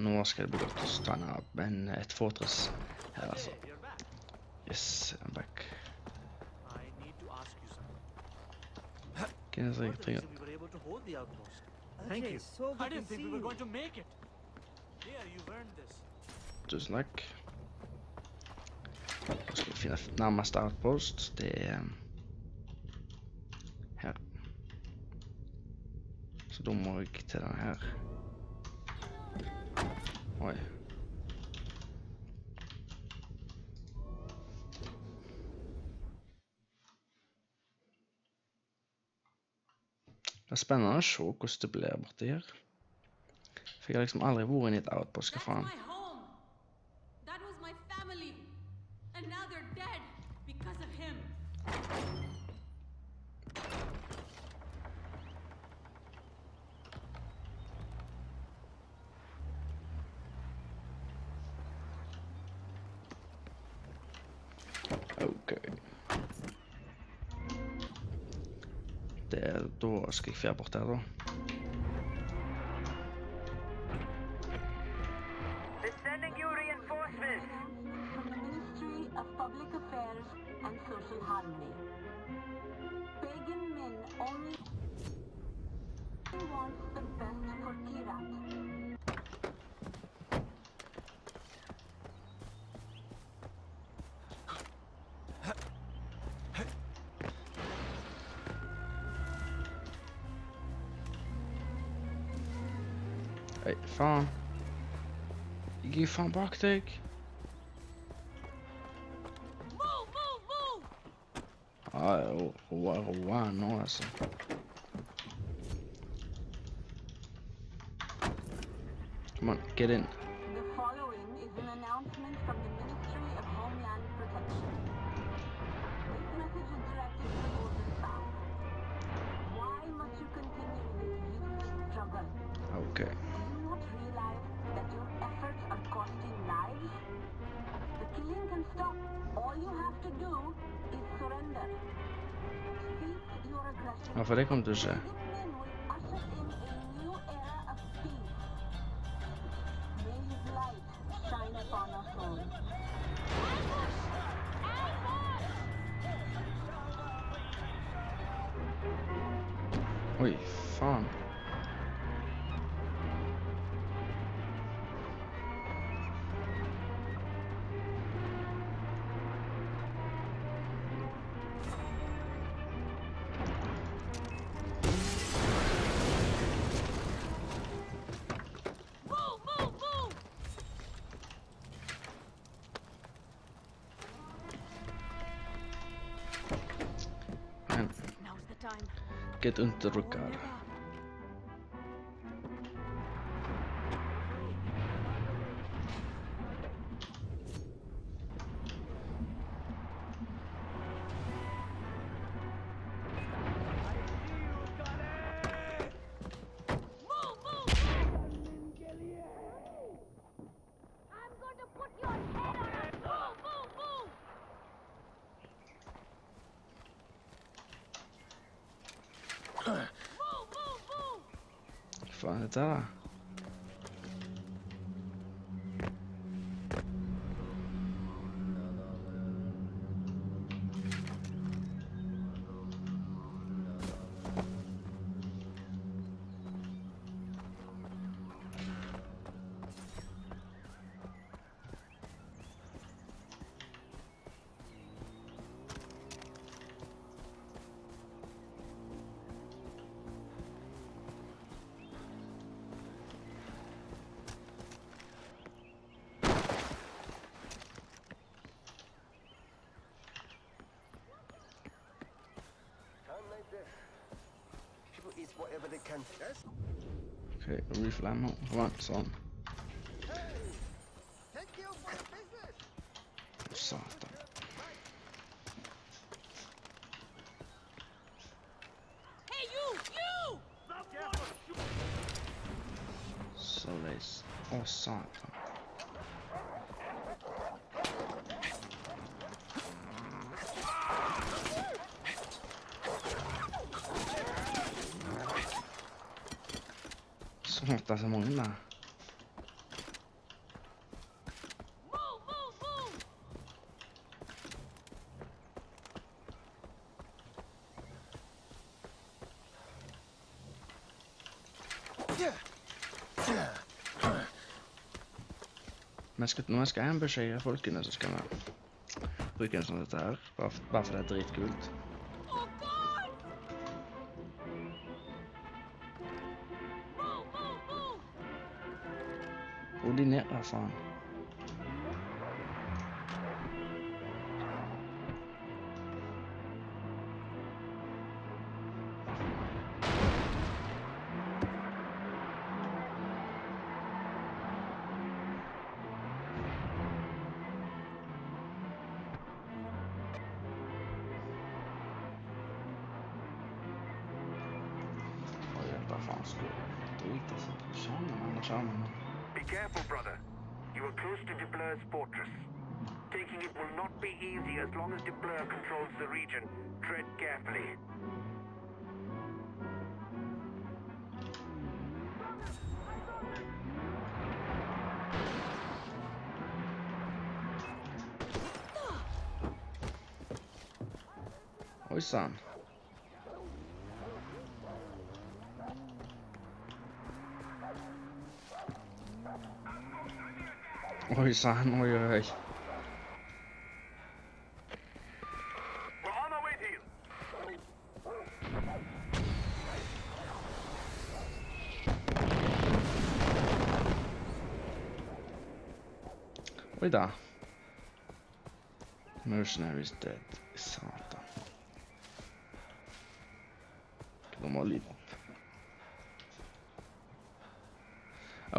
nå skal det bli godt å ta en, en, et fortress her, altså. Yes, I'm back. Hva er det som jeg trenger? reason we were able to hold the outpost? Thank Thank you. you. So I didn't think we were going to make it. Here, you've earned this. Tusen takk. Nå skal vi finne nærmeste outpost. Det er um, her. Så da må jeg til den her. Oi. Det er spennende å se hvordan det blir borti her. For jeg har liksom aldri vært inne i et outpost, hva faen. fait apporter apportar. Jeg gir faen bak deg. Move, move, move! Ai, ro- roa, roa nå, altså. Come on, get in. The following is an announcement from the Ministry of Homeland Protection. This message is directed to Why must you continue this useless struggle? Ok. All you have Get unterdrücker. Move, move, move! People eat whatever they can. Yes? Ok, refill ammo. Come on, sånn. Thank you for the oh, business. Satan. Hey, som kommer til å mange da? Men skal, når jeg skal ambushere folkene, så skal vi bruke en sånn dette her. Bare, bare for det er dritkult. Odinera fahren. Olha pra falar umas coisas doidas, chama, mano, chama, mano. Be careful, brother. You are close to De Pleur's fortress. Taking it will not be easy as long as De Pleur controls the region. Tread carefully. Oi our way to you. Oi da. Mercenaries dead. Satan. De må liv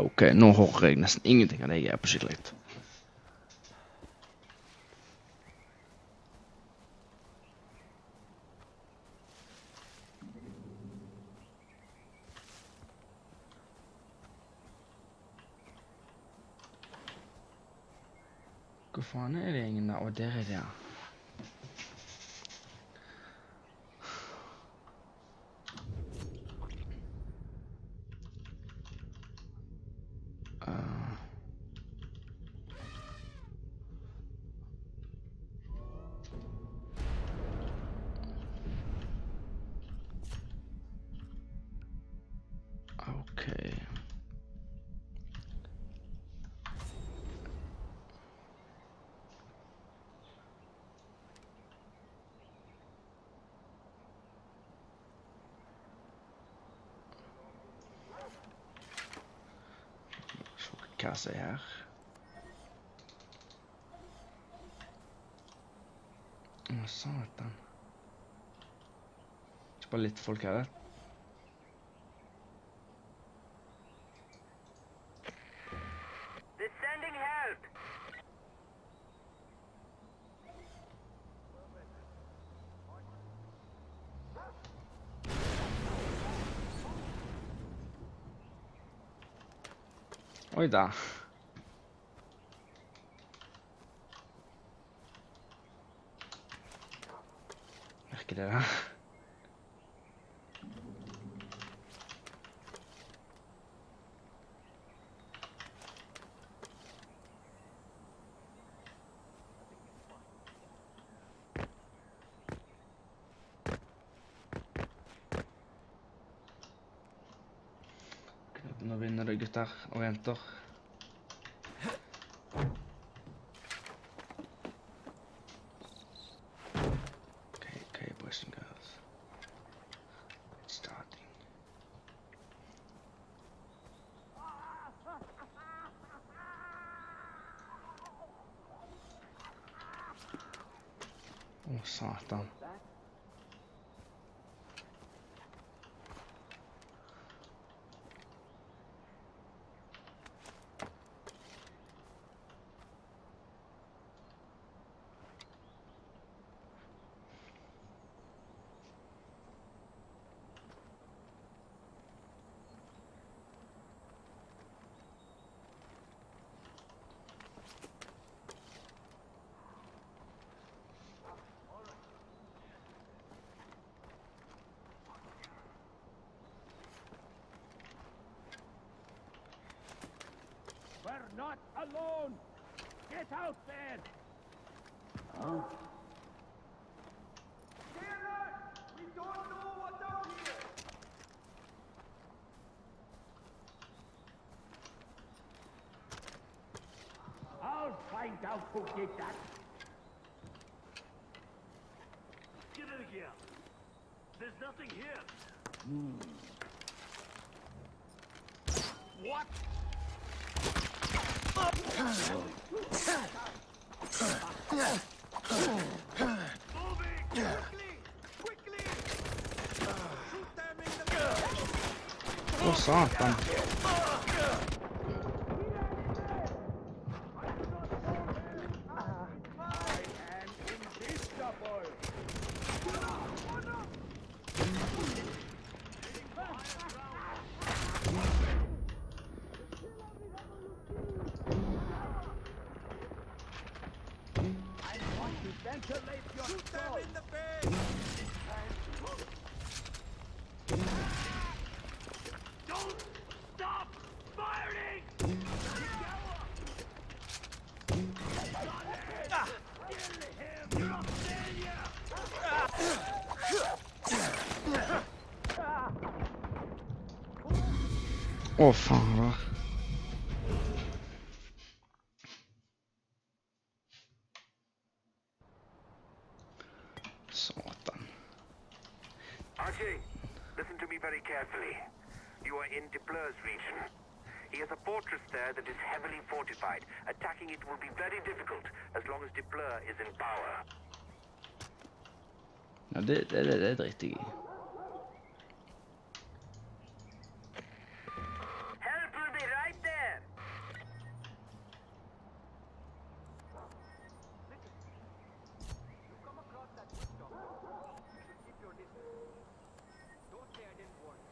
Ok, nå hører jeg nesten ingenting av det jeg gjør på skikkelig. Hvor faen er det ingen der? Å, der er det, ja. Er her. Å, satan. Ikke bare litt folk her. They're. Oi da. Merker det da? Nå vinner det gutter og jenter. Not alone! Get out there! We don't know what's out here. find out who did that. Get in here. There's nothing here. Hmm. What? Oh, Moving! Don't stop firing! You're a failure! Fan vad... Satan. Archie, listen to me very carefully. You are in De Pleur's region. He has a fortress there that is heavily fortified. Attacking it will be very difficult as long as De Pleur is in power. Ja, det, det, det, det er i. Help will be right there! You come across that witch doctor, you should keep your distance. Don't say I didn't warn you.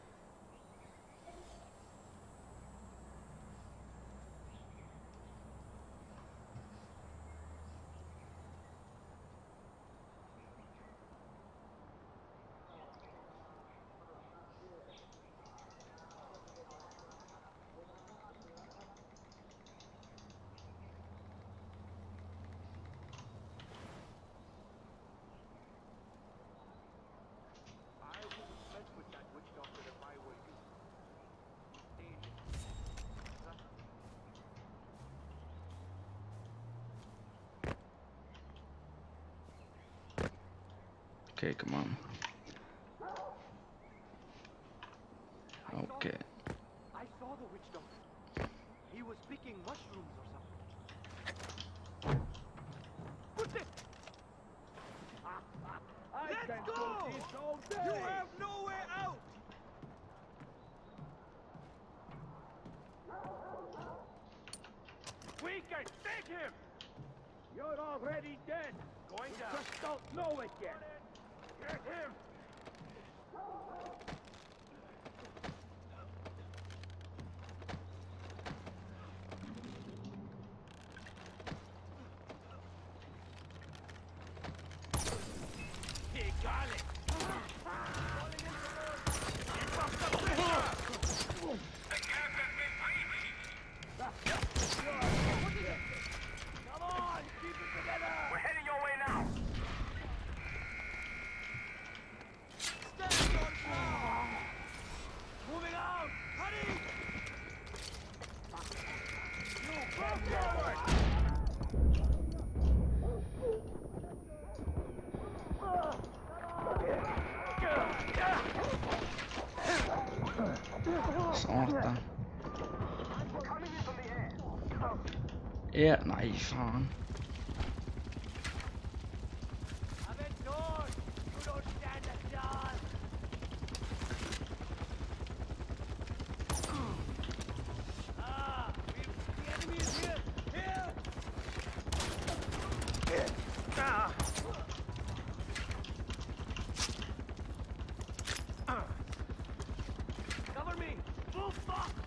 I wouldn't mess with that witch doctor if I were you. Stay in it. Trust me. Okay, come on. Okay. I saw the witch doctor. He was picking mushrooms or something. What's it? Let's go! You have no way out! We can take him! You're already dead! Going down. Just don't know it yet! Get him! He got it! Come on! Keep it together! We're heading your way now! Stand your ground! Moving out! Hurry! You go forward! Satan. Ja, nej fan. Aventor! You don't stand a chance! Ah! we- The enemy is here! Here! Ah! Cover me! Move faster!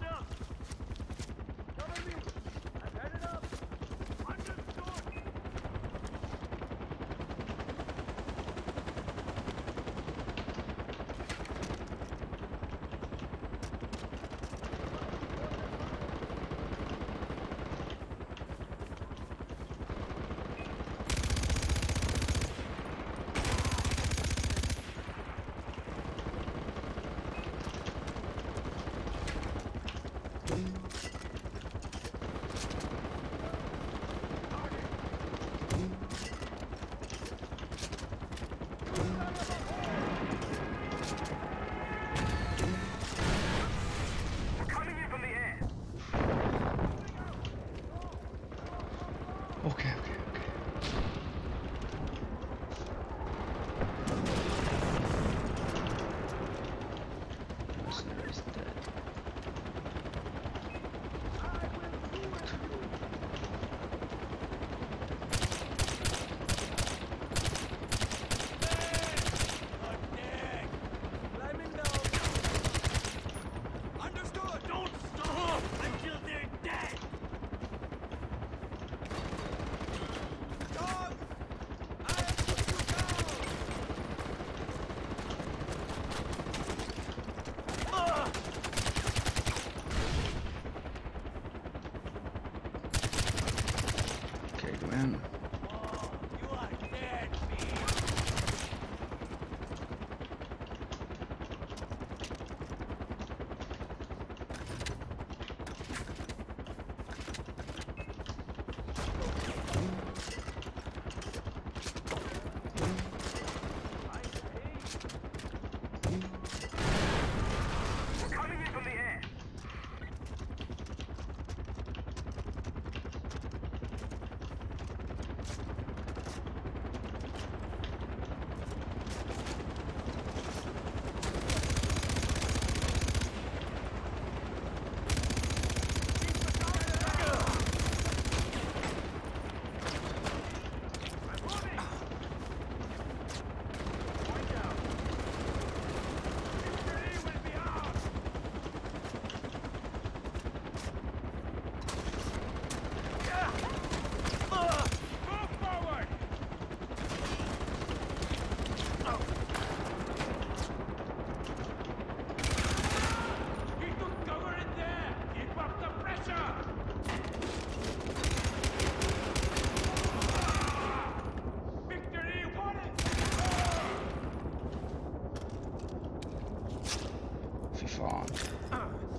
Fy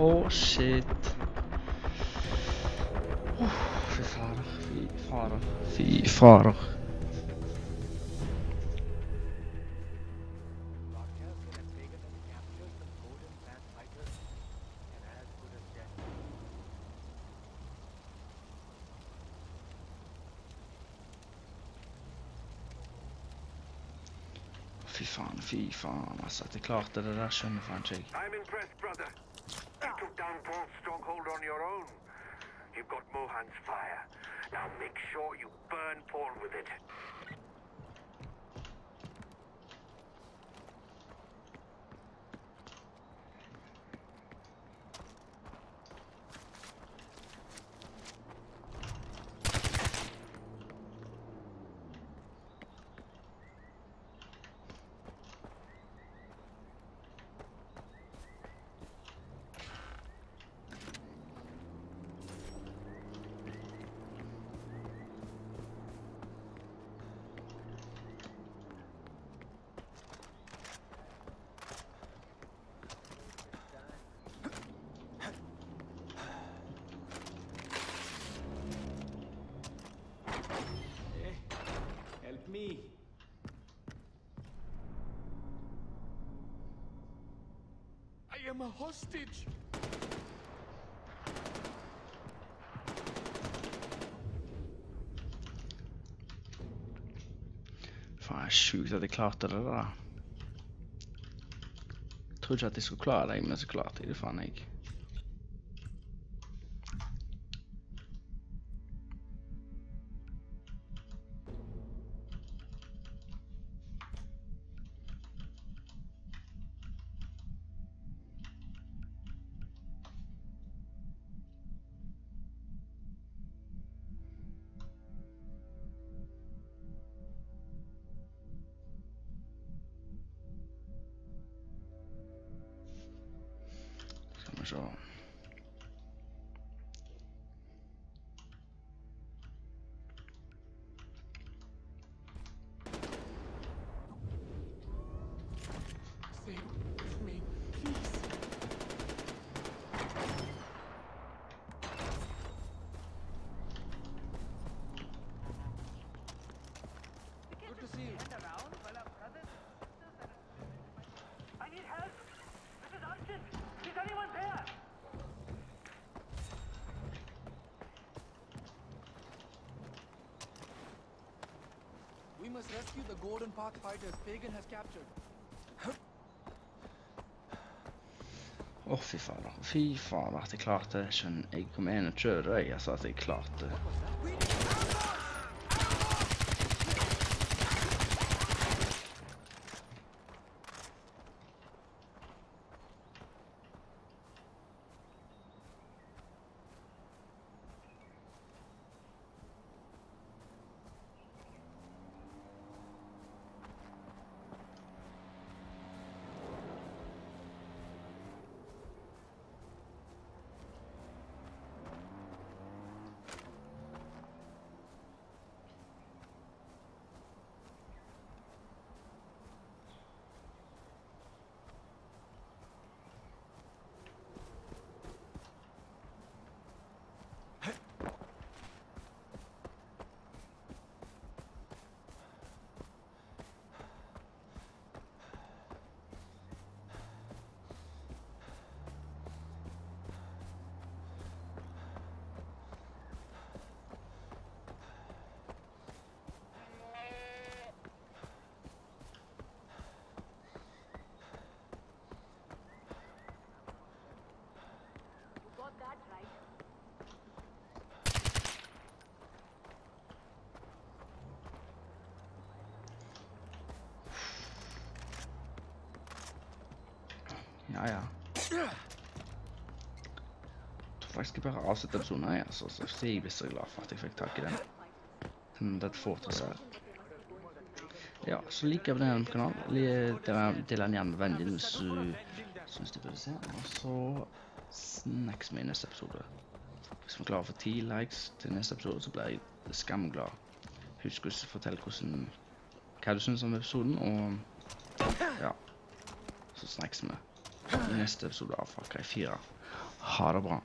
Åh shit. Fy fara, Fy fara, Fy fara Fy faen, fy faen, altså. At jeg klarte det der, skjønner faen ikke jeg. Down Paul's stronghold on your own. You've got Mohan's fire. Now make sure you burn Paul with it. Help me. I am a hostage. Fan er sjukt att jag klarade det där. Trodde inte att jag skulle klara det men så klart det fan jag. Vi We must rescue the Golden Path fighters Pagan has captured. Åh fy fader. Fy fader at jeg klarte det. Skjønn, eh, jeg kom inn og kjørte deg, altså at jeg klarte eh. Ja, ja. Jeg tror faktisk jeg bare avslutter episoden her, altså. Så jeg blir så glad for at jeg fikk tak i den. Den det Fortress her. Ja, så liker jeg denne kanalen. Del den gjerne med vennene hvis du syns du burde se. Og så snakkes vi i neste episode. Hvis vi klarer å få ti likes til neste episode, så blir jeg skamglad. Husk å fortelle hvordan, hva du syns om episoden, og ja, så snakkes vi neste episode av Cry 4. Ha det bra.